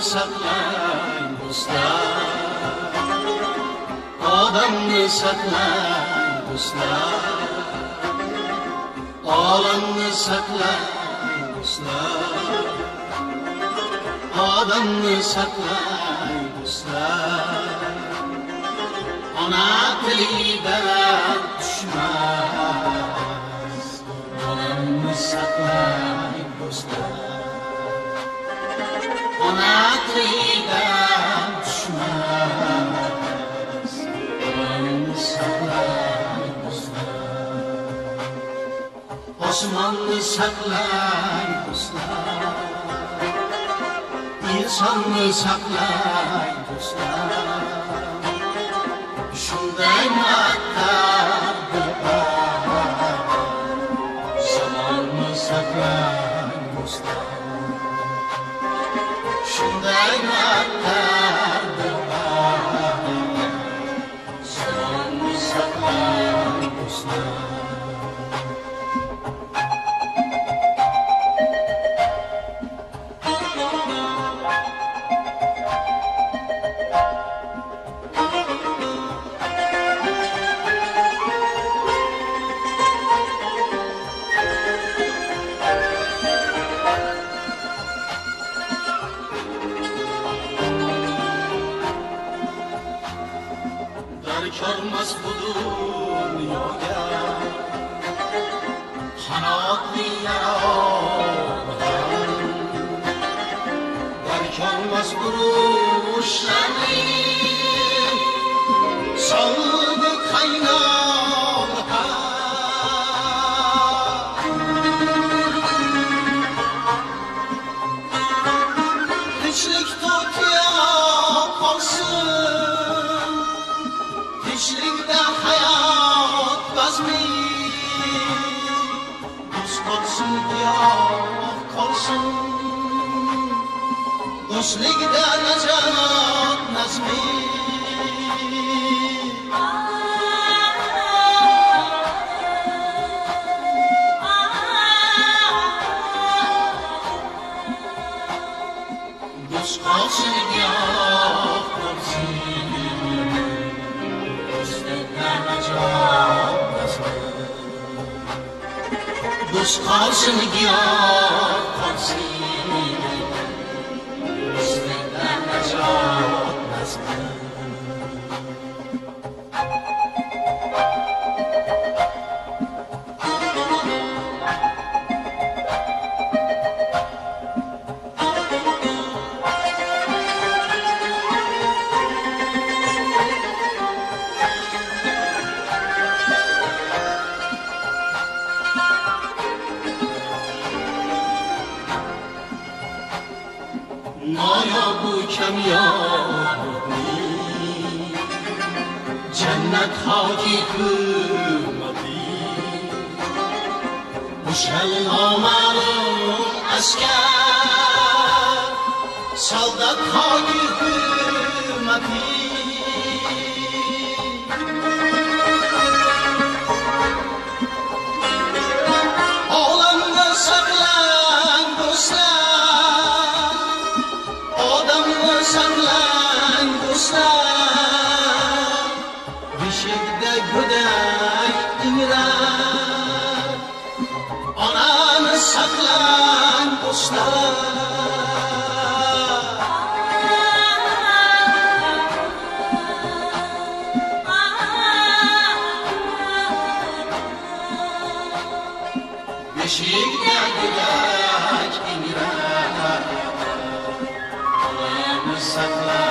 saklang do'stlar odamni saklang do'stlar olamni saklang do'stlar odamni saklang do'stlar ona tilidan tushmas olamni saklang do'stlar ona osmonni saqlang do'stlar. İnsonni saqlang do'stlar سرکرم از بدون یادم قنات میارم در کرم از بروش نمیم Dostlikte necat nazmi Dost kalsın ya kalsın Naya bu kamyobi Jannat hoki hurmati Musalmonim askar Soldat hoki hurmati onani saqlang